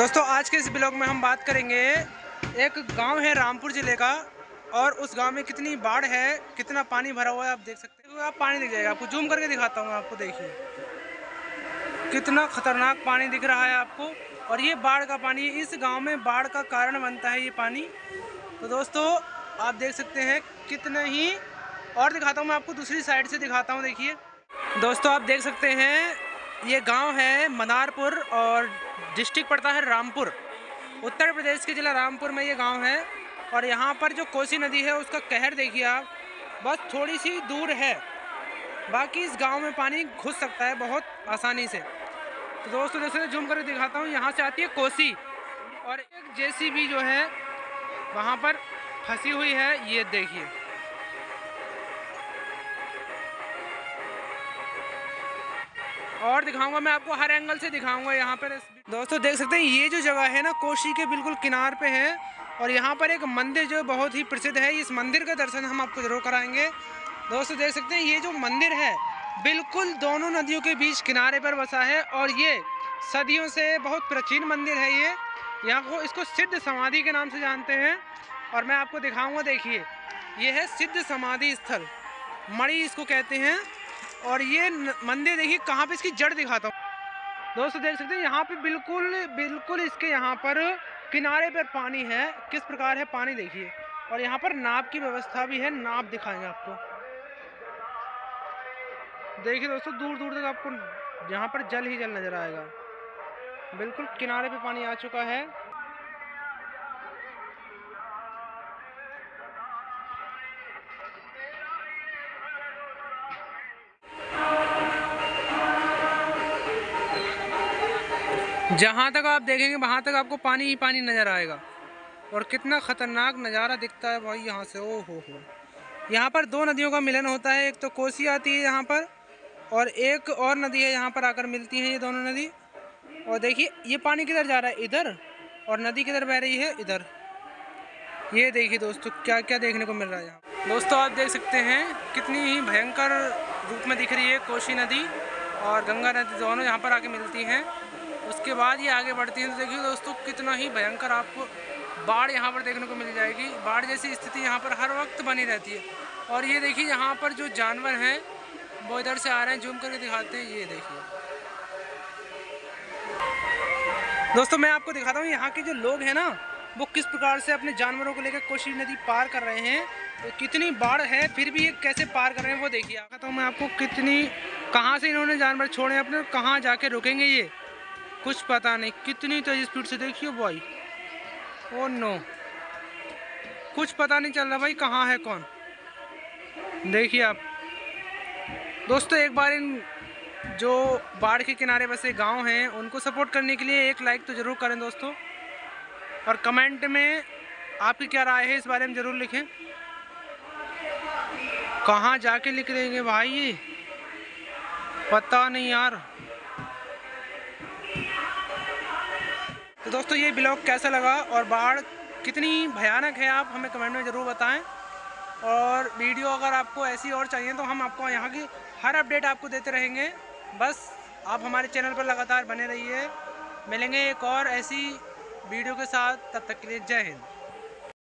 दोस्तों, आज के इस ब्लॉग में हम बात करेंगे एक गाँव है रामपुर ज़िले का, और उस गाँव में कितनी बाढ़ है, कितना पानी भरा हुआ है, आप देख सकते हैं। आप पानी दिख जाएगा, आपको जूम करके दिखाता हूँ आपको, देखिए। कितना खतरनाक पानी दिख रहा है आपको, और ये बाढ़ का पानी, इस गाँव में बाढ़ का कारण बनता है ये पानी। तो दोस्तों, आप देख सकते हैं, कितना ही, और दिखाता हूँ मैं आपको, दूसरी साइड से दिखाता हूँ, देखिए। दोस्तों, आप देख सकते हैं, ये गाँव है मनारपुर, और डिस्ट्रिक्ट पड़ता है रामपुर। उत्तर प्रदेश के ज़िला रामपुर में ये गाँव है और यहाँ पर जो कोसी नदी है, उसका कहर देखिए आप, बस थोड़ी सी दूर है। बाकी इस गाँव में पानी घुस सकता है बहुत आसानी से। तो दोस्तों, जैसे जूम करके दिखाता हूँ, यहाँ से आती है कोसी और एक जेसीबी जो है, वहाँ पर फंसी हुई है, ये देखिए। और दिखाऊँगा, मैं आपको हर एंगल से दिखाऊँगा यहाँ पर दोस्तों, देख सकते हैं, ये जो जगह है ना, कोशी के बिल्कुल किनार पे है और यहाँ पर एक मंदिर जो बहुत ही प्रसिद्ध है, इस मंदिर का दर्शन हम आपको ज़रूर कराएँगे। दोस्तों, देख सकते हैं, ये जो मंदिर है, बिल्कुल दोनों नदियों के बीच किनारे पर बसा है और ये सदियों से बहुत प्राचीन मंदिर है ये। यहाँ को इसको सिद्ध समाधि के नाम से जानते हैं और मैं आपको दिखाऊँगा, देखिए, ये है सिद्ध समाधि स्थल। मणि इसको कहते हैं। और ये मंदिर देखिए, कहाँ पे इसकी जड़ दिखाता हूँ। दोस्तों, देख सकते हैं, यहाँ पे बिल्कुल बिल्कुल इसके यहाँ पर किनारे पर पानी है। किस प्रकार है पानी देखिए। और यहाँ पर नाप की व्यवस्था भी है, नाप दिखाएँगे आपको। देखिए दोस्तों दूर दूर तक आपको यहाँ पर जल ही जल नज़र आएगा। बिल्कुल किनारे पे पानी आ चुका है। जहाँ तक आप देखेंगे, वहाँ तक आपको पानी ही पानी नज़र आएगा। और कितना ख़तरनाक नज़ारा दिखता है भाई यहाँ से ओ हो। हो यहाँ पर दो नदियों का मिलन होता है, एक तो कोसी आती है यहाँ पर, और एक और नदी है यहाँ पर आकर मिलती है ये दोनों नदी। और देखिए, ये पानी किधर जा रहा है? इधर, और नदी किधर बह रही है? इधर। ये देखिए दोस्तों क्या क्या देखने को मिल रहा है यहाँ दोस्तों, आप देख सकते हैं, कितनी ही भयंकर रूप में दिख रही है कोशी नदी और गंगा नदी दोनों यहाँ पर आके मिलती हैं। उसके बाद ये आगे बढ़ती है तो देखिए दोस्तों, कितना ही भयंकर आपको बाढ़ यहाँ पर देखने को मिल जाएगी। बाढ़ जैसी स्थिति यहाँ पर हर वक्त बनी रहती है। और ये देखिए, यहाँ पर जो जानवर हैं, वो इधर से आ रहे हैं, जूम करके दिखाते हैं। ये देखिए। दोस्तों, मैं आपको दिखाता हूँ, यहाँ के जो लोग हैं ना, वो किस प्रकार से अपने जानवरों को लेकर कोशी नदी पार कर रहे हैं। तो कितनी बाढ़ है, फिर भी ये कैसे पार कर रहे हैं, वो देखिए। आता हूँ मैं आपको कितनी, कहाँ से इन्होंने जानवर छोड़े अपने कहाँ जाके रुकेंगे ये। कुछ पता नहीं, कितनी तेज स्पीड से देखिए भाई ओ नो कुछ पता नहीं चल रहा भाई, कहाँ है कौन? देखिए आप। दोस्तों, एक बार इन जो बाढ़ के किनारे बसे गाँव हैं, उनको सपोर्ट करने के लिए एक लाइक तो ज़रूर करें दोस्तों। और कमेंट में आपकी क्या राय है, इस बारे में ज़रूर लिखें। कहाँ जाके लिख देंगे भाई? पता नहीं यार। तो दोस्तों, ये ब्लॉग कैसा लगा और बाढ़ कितनी भयानक है, आप हमें कमेंट में ज़रूर बताएँ। और वीडियो अगर आपको ऐसी और चाहिए तो हम आपको यहाँ की हर अपडेट आपको देते रहेंगे। बस, आप हमारे चैनल पर लगातार बने रहिए। मिलेंगे एक और ऐसी वीडियो के साथ, तब तक के लिए जय हिंद।